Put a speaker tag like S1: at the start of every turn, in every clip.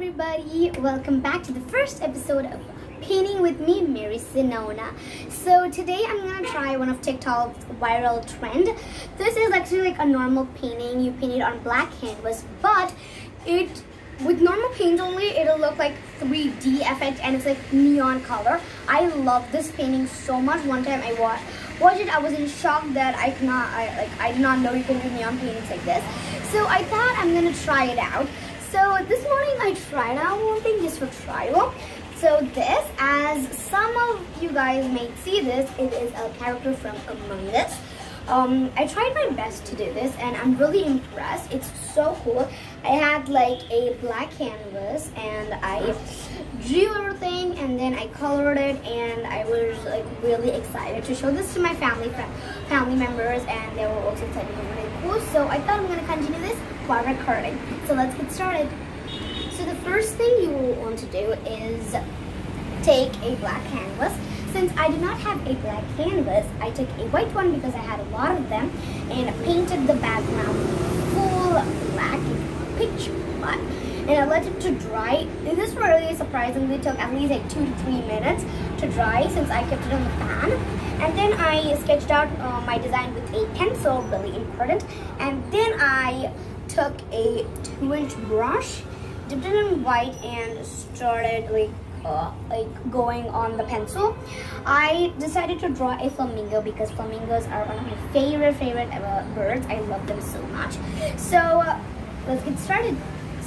S1: everybody, welcome back to the first episode of Painting with me, Mary Sinona. So today I'm gonna try one of TikTok's viral trend. This is actually like a normal painting. You paint it on black canvas, but it with normal paint only, it'll look like 3D effect and it's like neon color. I love this painting so much. One time I watched watched it, I was in shock that I cannot, I like, I did not know you can do neon paintings like this. So I thought I'm gonna try it out. So this morning I tried out one thing just for trial. So this, as some of you guys may see this, it is a character from Among Us. Um, I tried my best to do this and I'm really impressed. It's so cool. I had like a black canvas and I drew everything and then I colored it and I was like really excited to show this to my family family members and they were also me really cool. So I thought I'm going to continue this while recording. So let's get started. So the first thing you will want to do is take a black canvas since I did not have a black canvas, I took a white one because I had a lot of them and painted the background full black picture. And I let it to dry. This really surprisingly took at least like two to three minutes to dry since I kept it on the fan. And then I sketched out uh, my design with a pencil, really important. And then I took a two inch brush, dipped it in white and started like uh, like going on the pencil. I decided to draw a flamingo because flamingos are one of my favorite, favorite birds. I love them so much. So uh, let's get started.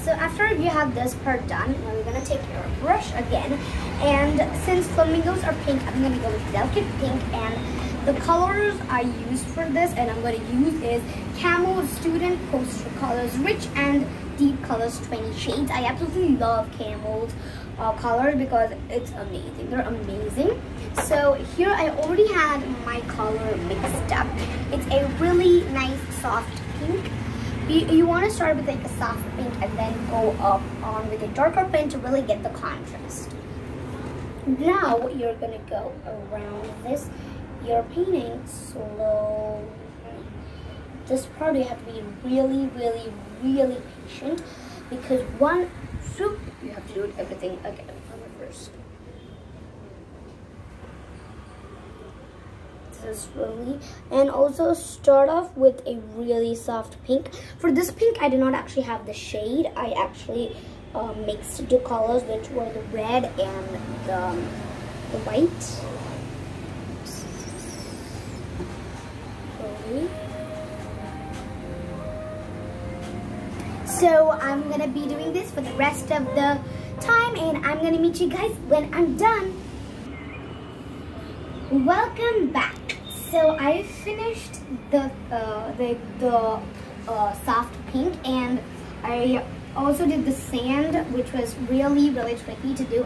S1: So after you have this part done, now we're gonna take your brush again. And since flamingos are pink, I'm gonna go with delicate pink and the colors I used for this and I'm to use is Camel Student Poster Colors Rich and Deep Colors 20 Shades. I absolutely love Camel's uh, colors because it's amazing. They're amazing. So here I already had my color mixed up. It's a really nice soft pink. You, you want to start with like a soft pink and then go up on with a darker pink to really get the contrast. Now you're going to go around this you're painting slowly. This part you have to be really, really, really patient because one swoop, you have to do everything again from the first. Slowly and also start off with a really soft pink. For this pink, I did not actually have the shade. I actually uh, mixed two colors, which were the red and the, um, the white. So I'm gonna be doing this for the rest of the time and I'm gonna meet you guys when I'm done. Welcome back. So I finished the uh, the, the uh, soft pink and I also did the sand which was really really tricky to do.